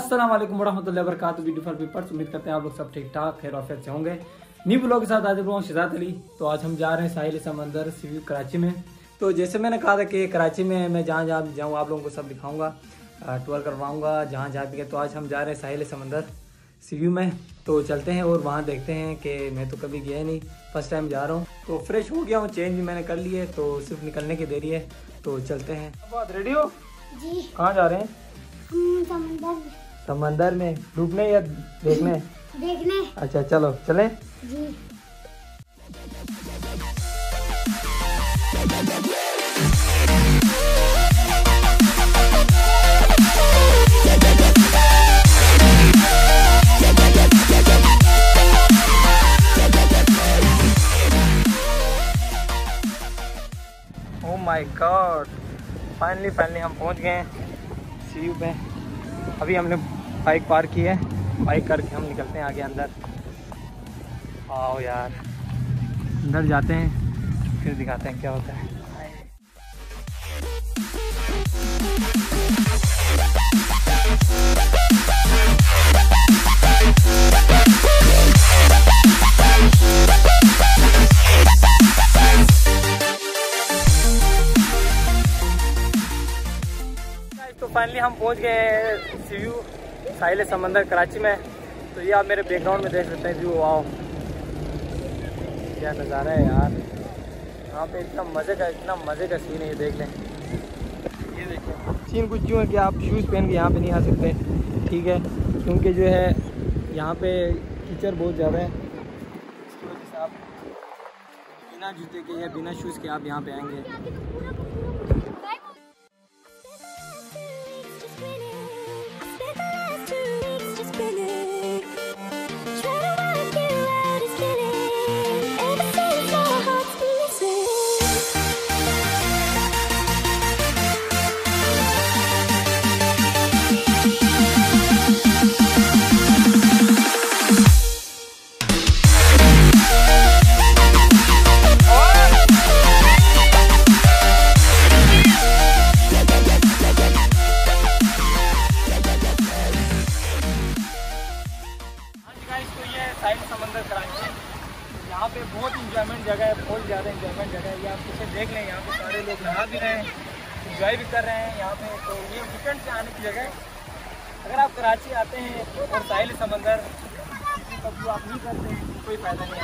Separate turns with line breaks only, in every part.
अस्सलाम वालेकुम वरहमतुल्लाहि वबरकातुहू ब्यूटीफुल पीपर्स उम्मीद करते हैं आप लोग सब ठीक ठाक खैर ऑफियत से होंगे। न्यू ब्लॉग के साथ आज हुआ शिजात अली। तो आज हम जा रहे हैं साहिल समंदर सीवी कराची में। तो जैसे मैंने कहा था कि कराची में मैं जहाँ जहाँ जाऊँ आप लोगों को सब दिखाऊँगा टूर करवाऊँगा जहाँ जहाँ भी तो आज हम जा रहे हैं साहिल समंदर सीव्यू में। तो चलते हैं और वहाँ देखते हैं कि मैं तो कभी गया नहीं फ़र्स्ट टाइम जा रहा हूँ। तो फ्रेश हो गया हूँ चेंज भी मैंने कर ली है तो सिर्फ़ निकलने की देरी है। तो चलते हैं। रेडी हो?
जी।
कहाँ जा रहे हैं?
समंदर
समंदर में डूबने या देखने?
देखने।
अच्छा चलो चले?
जी।
माय गॉड फाइनली फाइनली हम पहुँच गए हैं सी पे। अभी हमने बाइक पार्क की है। बाइक करके हम निकलते हैं आगे अंदर। आओ यार। अंदर जाते हैं, फिर दिखाते हैं क्या होता है। तो फाइनली हम पहुँच गए सीयू साहिल समंदर, कराची में। तो ये आप मेरे बैकग्राउंड में देख सकते हैं व्यू आओ क्या नज़ारा है यार। यहाँ पे इतना मज़े का, इतना मज़े का सीन है, ये देख लें। ये देखिए। सीन कुछ यूँ है कि आप शूज़ पहन के यहाँ पे नहीं आ सकते। ठीक है? क्योंकि जो है, यहाँ पे कीचड़ बहुत ज़्यादा है। इसकी वजह से आप बिना जूते के या बिना शूज़ के आप यहाँ पे आएँगे। ये आप इसे देख लें यहाँ पे सारे लोग नहा भी रहे हैं इंजॉय भी कर रहे हैं यहाँ पे तो ये वीकेंड से आने की जगह है। अगर आप कराची आते हैं और साहिल समंदर तब जो आप नहीं करते तो कोई फ़ायदा नहीं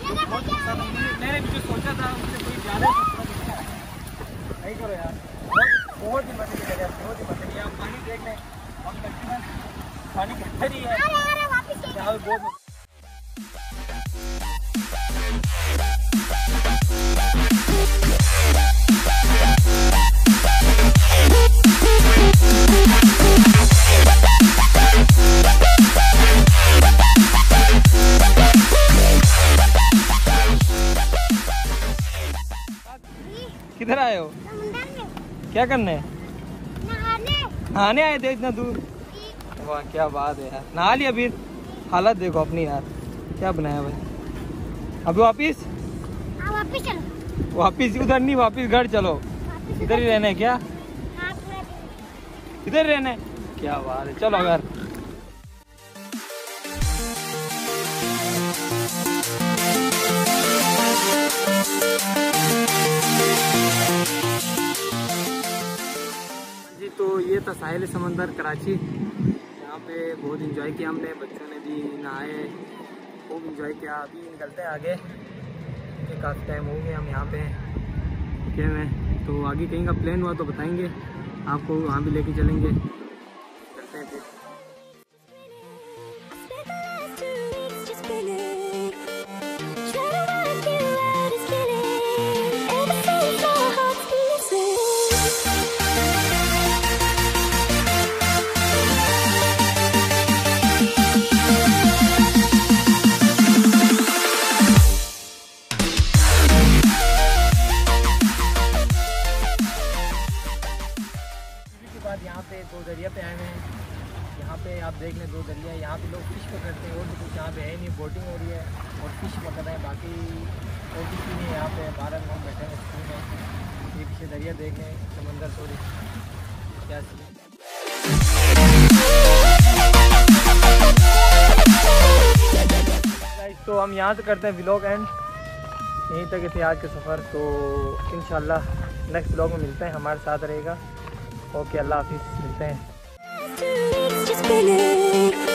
तो बहुत अच्छा था। मैंने भी जो सोचा था उससे कोई ज़्यादा नहीं करो यार। बहुत बहुत ही मज़े की जगह बहुत ही मज़े की। आप पानी देख लें और तकरीबन पानी के अंदर ही। है यहाँ पे बहुत किधर आए हो? क्या करने?
नहाने
नहाने आए थे इतना दूर। वाह क्या बात है यार। नहा लिया फिर। हालत देखो अपनी यार। क्या बनाया भाई? अभी वापिस?
वापिस
उधर नहीं वापिस घर चलो। इधर ही रहना है क्या?
हाँ।
इधर रहना है। क्या बात है। चलो घर। ये था साहिल समंदर, कराची। यहाँ पे बहुत इंजॉय किया हमने, बच्चों ने भी नहाए, खूब इंजॉय किया। अभी निकलते हैं आगे, क्योंकि काफ़ी टाइम हो गया हम यहाँ पे। क्या में तो आगे कहीं का प्लान हुआ तो बताएँगे। आपको वहाँ भी लेके चलेंगे। आप देख लें दो दरिया, यहाँ पे लोग फ़िश पकड़ते हैं और भी कुछ यहाँ पे है नहीं बोटिंग हो रही है और फ़िश पकड़ रहे हैं। बाकी और कुछ भी नहीं यहाँ पे, बारह लोग बैठे हैं स्कूल में। ये पीछे दरिया देख लें, समंदर थोड़ी क्या तो हम यहाँ से करते हैं ब्लॉग एंड यहीं तक थे आज के सफ़र तो इन नेक्स्ट ब्लॉग में मिलते हैं, हमारे साथ रहेगा। ओके अल्लाह हाफिज़, मिलते हैं।
minute